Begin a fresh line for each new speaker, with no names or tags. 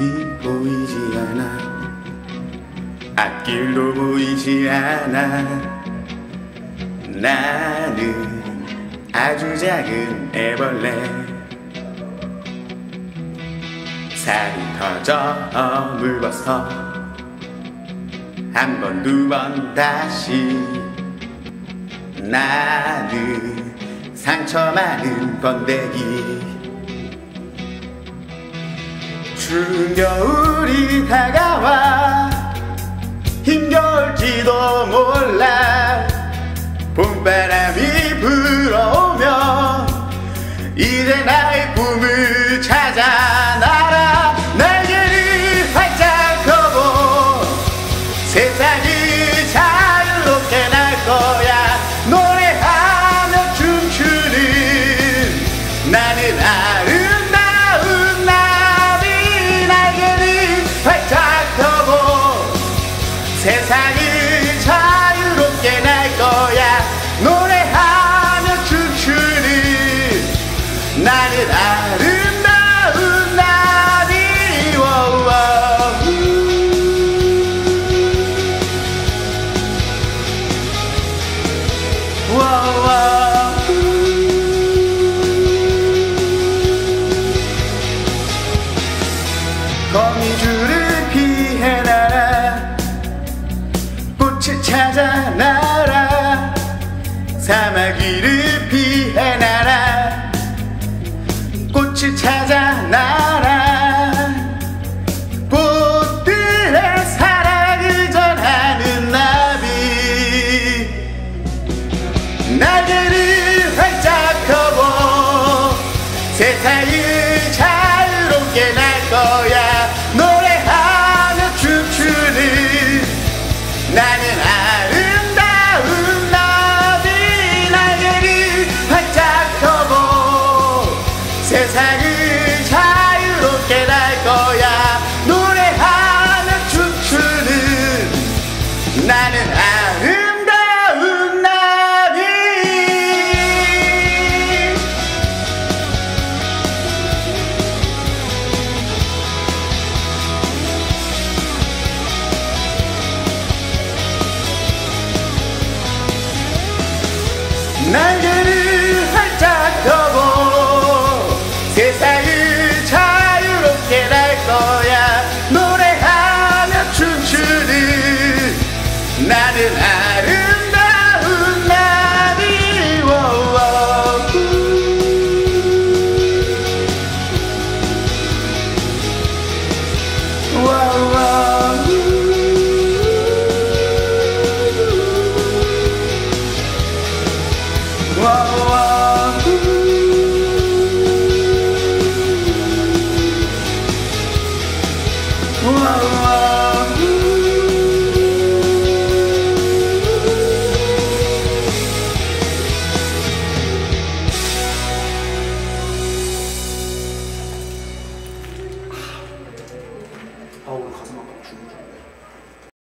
앞길이 보이지 않아. 앞길도 보이지 않아. 나는 아주 작은 애벌레. 살이 터져 물벗어. 한 번 두 번 다시. 나는 상처 많은 번데기 추운 겨울이 다가와 힘겨울지도 몰라 봄바람이 불어오 세상을 자유롭게 날 거야 노래하며 춤추는 나는 아름다운 나비 워워. 워워. 찾아 날아 사마귀를 피해 날아 꽃을 찾아 날아 꽃들의 사랑을 전하는 나비. 날개를 활짝 펴고 세상 아 오늘 가슴 아파 죽는 줄